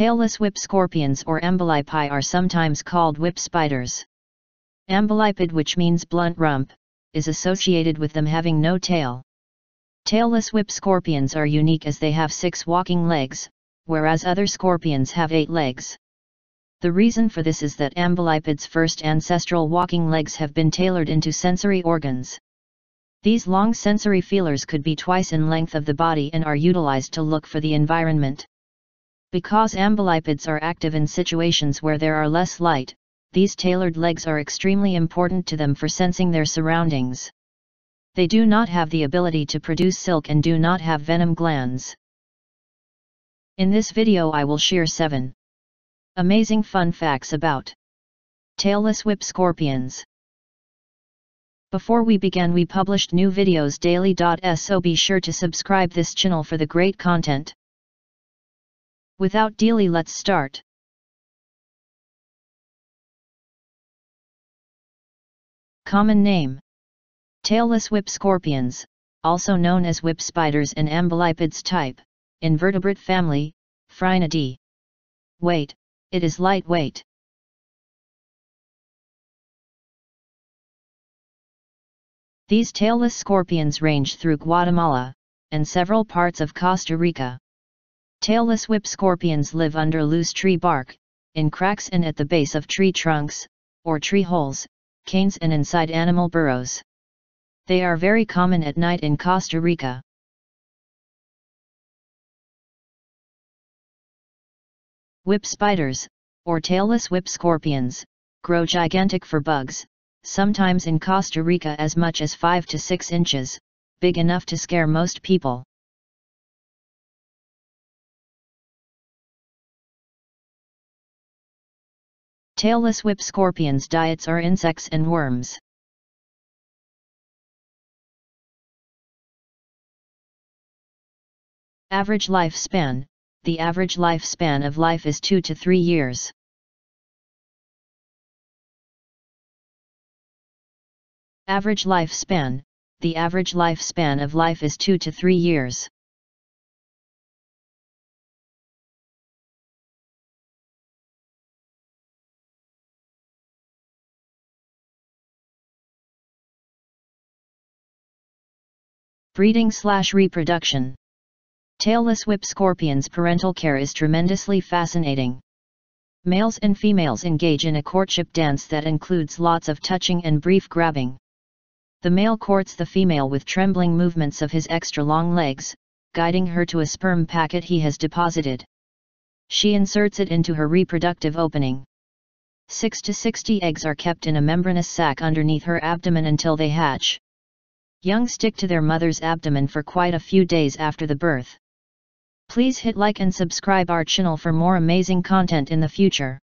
Tailless whip scorpions or amblypi are sometimes called whip spiders. Amblypid which means blunt rump, is associated with them having no tail. Tailless whip scorpions are unique as they have six walking legs, whereas other scorpions have eight legs. The reason for this is that amblypid's first ancestral walking legs have been tailored into sensory organs. These long sensory feelers could be twice in length of the body and are utilized to look for the environment. Because amblypids are active in situations where there are less light, these tailored legs are extremely important to them for sensing their surroundings. They do not have the ability to produce silk and do not have venom glands. In this video I will share 7 amazing fun facts about tailless whip scorpions. Before we begin we published new videos daily. So be sure to subscribe this channel for the great content. Without delay let's start. Common name Tailless whip scorpions, also known as whip spiders and amblypids type, invertebrate family, Phrynidae. Weight, it is lightweight. These tailless scorpions range through Guatemala, and several parts of Costa Rica. Tailless whip scorpions live under loose tree bark, in cracks and at the base of tree trunks, or tree holes, canes and inside animal burrows. They are very common at night in Costa Rica. Whip spiders, or tailless whip scorpions, grow gigantic for bugs, sometimes in Costa Rica as much as 5 to 6 inches, big enough to scare most people. Tailless whip scorpions' diets are insects and worms. Average lifespan The average lifespan of life is 2 to 3 years. Average lifespan The average lifespan of life is 2 to 3 years. Breeding slash reproduction Tailless whip scorpions parental care is tremendously fascinating. Males and females engage in a courtship dance that includes lots of touching and brief grabbing. The male courts the female with trembling movements of his extra long legs, guiding her to a sperm packet he has deposited. She inserts it into her reproductive opening. 6 to 60 eggs are kept in a membranous sac underneath her abdomen until they hatch. Young stick to their mother's abdomen for quite a few days after the birth. Please hit like and subscribe our channel for more amazing content in the future.